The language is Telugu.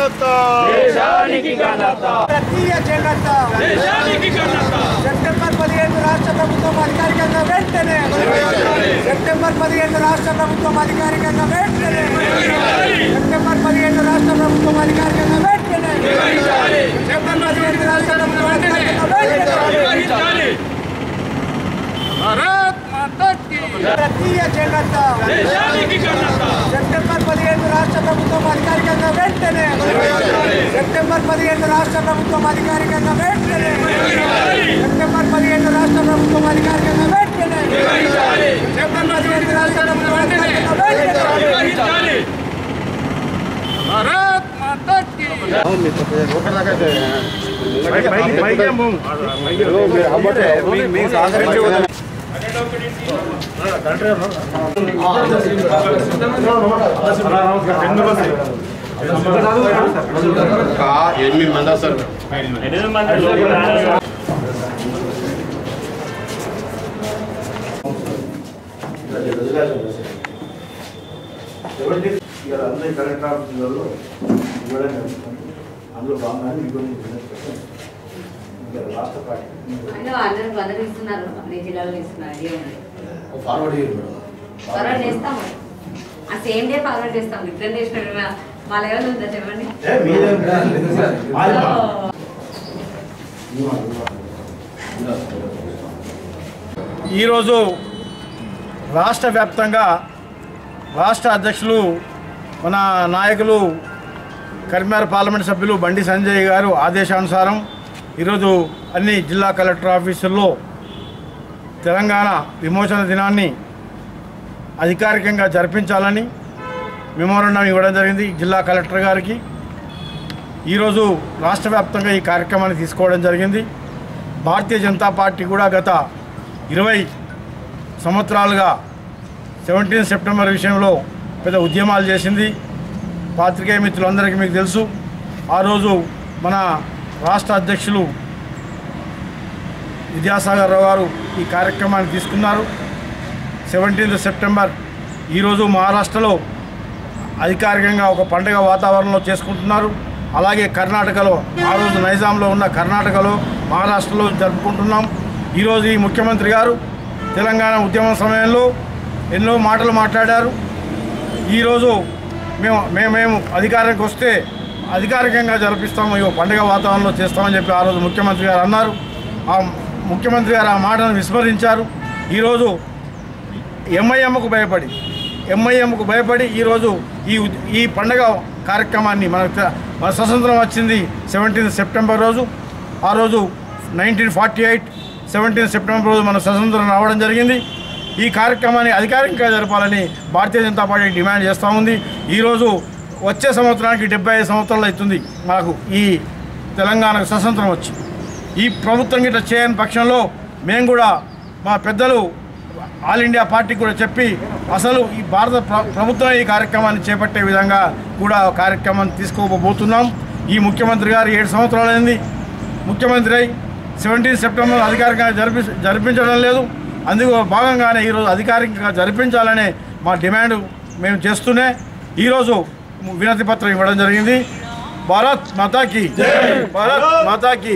ఘనత దేశానికి ఘనత ప్రతీయ జగత దేశానికి ఘనత సెప్టెంబర్ పదిహేను రాష్ట్ర ప్రభుత్వం అధికారికంగా వెంటనే సెప్టెంబర్ పదిహేను రాష్ట్ర ప్రభుత్వం అధికారికంగా వెంటనే సెప్టెంబర్ పదిహేను రాష్ట్ర ప్రభుత్వం అధికారికంగా వెంటనే సెప్టెంబర్ పదిహేను రాష్ట్ర ప్రభుత్వం అధికారికంగా వెంటనే భారత్ మాతా కీ ప్రతీయ జగత దేశానికి ఘనత సెప్టెంబర్ పదిహేను రాష్ట్ర ప్రభుత్వం అధికారికంగా వెంటనే సెప్టెంబర్ పదిహేను రాష్ట్ర ప్రభుత్వం అధికారికంగా వెంటనే సెప్టెంబర్ పదిహేను రాష్ట్ర ప్రభుత్వం అధికారికంగా వెంటనే సెప్టెంబర్ పదిహేను రాష్ట్ర ప్రభుత్వం అధికారికంగా వెంటనే భారత్ మాతా కీ ఎనిమిది మంది వస్తారు ఇవాళ అందరి కలెక్టర్ ఆఫీసులలో ఇవ్వడం జరుగుతుంది అందులో భాగంగా ఇంకా రాష్ట్ర పార్టీ ఫార్వర్డ్ ఫార్వర్డ్ చేస్తాము. ఆ సేమ్ డే ఫార్వర్డ్ చేస్తాం. మా లెవెల్ ఉందా చెప్పండి? ఈరోజు రాష్ట్ర వ్యాప్తంగా రాష్ట్ర అధ్యక్షులు మన నాయకులు కరీంనగర్ పార్లమెంట్ సభ్యులు బండి సంజయ్ గారు ఆదేశానుసారం ఈరోజు అన్ని జిల్లా కలెక్టర్ ఆఫీసుల్లో తెలంగాణ విమోచన దినాన్ని అధికారికంగా జరిపించాలని మెమోరండం ఇవ్వడం జరిగింది జిల్లా కలెక్టర్ గారికి. ఈరోజు రాష్ట్ర వ్యాప్తంగా ఈ కార్యక్రమాన్ని తీసుకోవడం జరిగింది. భారతీయ జనతా పార్టీ కూడా గత ఇరవై సంవత్సరాలుగా సెవెంటీన్ సెప్టెంబర్ విషయంలో పెద్ద ఉద్యమాలు చేసింది. పాత్రికేయ మిత్రులందరికీ మీకు తెలుసు. ఆ రోజు మన రాష్ట్ర అధ్యక్షులు విద్యాసాగర్ రావు గారు ఈ కార్యక్రమాన్ని తీసుకున్నారు. సెవెంటీన్త్ సెప్టెంబర్ ఈరోజు మహారాష్ట్రలో అధికారికంగా ఒక పండుగ వాతావరణంలో చేసుకుంటున్నారు. అలాగే కర్ణాటకలో ఆ రోజు నైజాంలో ఉన్న కర్ణాటకలో మహారాష్ట్రలో జరుపుకుంటున్నాం. ఈరోజు ఈ ముఖ్యమంత్రి గారు తెలంగాణ ఉద్యమం సమయంలో ఎన్నో మాటలు మాట్లాడారు. ఈరోజు మేము మేమేము అధికారానికి వస్తే అధికారికంగా జరిపిస్తాము ఈ పండుగ వాతావరణంలో చేస్తామని చెప్పి ఆ రోజు ముఖ్యమంత్రి గారు అన్నారు. ఆ ముఖ్యమంత్రి గారు ఆ మాటను విస్మరించారు. ఈరోజు ఎంఐఎంకు భయపడి ఎంఐఎంకు భయపడి ఈరోజు ఈ ఈ పండగ కార్యక్రమాన్ని మన మన స్వతంత్రం వచ్చింది సెవెంటీన్త్ సెప్టెంబర్ రోజు. ఆ రోజు nineteen forty eight seventeen September రోజు మన స్వతంత్రం రావడం జరిగింది. ఈ కార్యక్రమాన్ని అధికారికంగా జరపాలని భారతీయ జనతా పార్టీ డిమాండ్ చేస్తూ ఉంది. ఈరోజు వచ్చే సంవత్సరానికి డెబ్బై ఐదు సంవత్సరాలు అవుతుంది మాకు ఈ తెలంగాణకు స్వతంత్రం వచ్చి. ఈ ప్రభుత్వం గిట్ల చేయని పక్షంలో మేము కూడా మా పెద్దలు ఆల్ ఇండియా పార్టీ కూడా చెప్పి అసలు ఈ భారత ప్రభుత్వం ఈ కార్యక్రమాన్ని చేపట్టే విధంగా కూడా కార్యక్రమాన్ని తీసుకోబోతున్నాం. ఈ ముఖ్యమంత్రి గారు ఏడు సంవత్సరాలైంది. ముఖ్యమంత్రి అయి సెవెంటీన్ సెప్టెంబర్ అధికారికంగా జరిపి జరిపించడం లేదు. అందుకు భాగంగానే ఈరోజు అధికారికంగా జరిపించాలనే మా డిమాండ్ మేము చేస్తూనే ఈరోజు వినతి పత్రం ఇవ్వడం జరిగింది. భారత్ మాతాకి భారత్ మాతాకి